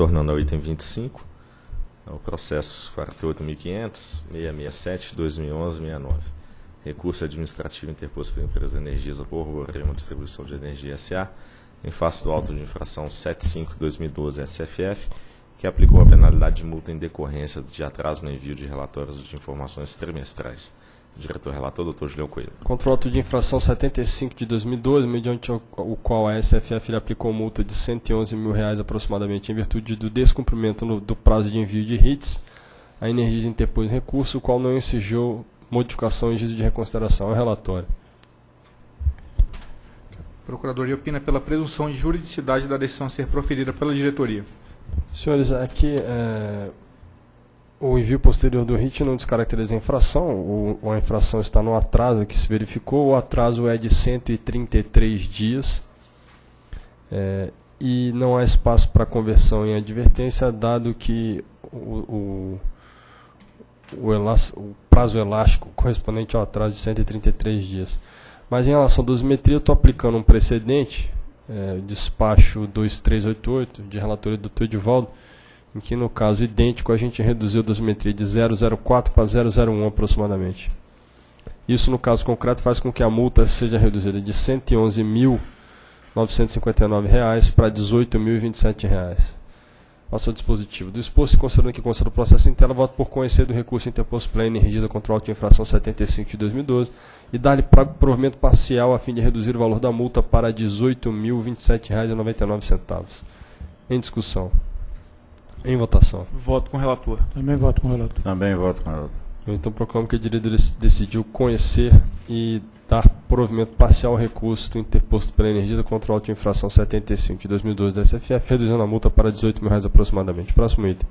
Tornando ao item 25, é o processo 48.500.667.2011.69. Recurso administrativo interposto pela empresa Energisa por Borrema Distribuição de Energia S.A. em face do auto de infração 75-2012 SFF, que aplicou a penalidade de multa em decorrência de atraso no envio de relatórios de informações trimestrais. Diretor relator, doutor Julião Coelho. Contra o auto de infração 75 de 2012, mediante o, qual a SFF lhe aplicou multa de 111 mil reais aproximadamente em virtude do descumprimento no, do prazo de envio de HITS, a Energisa interpôs recurso, o qual não exigiu modificação em juízo de reconsideração. É o relatório. Procuradoria opina pela presunção de juridicidade da decisão a ser proferida pela diretoria. Senhores, aqui é, o envio posterior do RIT não descaracteriza a infração, o, a infração está no atraso que se verificou, o atraso é de 133 dias é, e não há espaço para conversão em advertência, dado que o, o, o, o prazo elástico correspondente ao atraso de 133 dias. Mas em relação à dosimetria, eu estou aplicando um precedente, é, despacho 2388, de relatoria do Dr. Edivaldo, em que no caso idêntico a gente reduziu a dosimetria de 004 para 001 aproximadamente. Isso no caso concreto faz com que a multa seja reduzida de R$ 111.959 para R$ 18.027. Passo ao dispositivo. Do exposto, considerando que considera o processo em tela, voto por conhecer do recurso interposto pela Energisa contra de infração 75 de 2012 e dar-lhe provimento parcial a fim de reduzir o valor da multa para R$ 18.027,99. Em discussão. Em votação. Voto com o relator. Também voto com o relator. Também voto com o relator. Eu então proclamo que a diretoria decidiu conhecer e dar provimento parcial ao recurso interposto pela Energia contra o auto de infração 75 de 2012 da SFF, reduzindo a multa para 18 mil reais aproximadamente. Próximo item.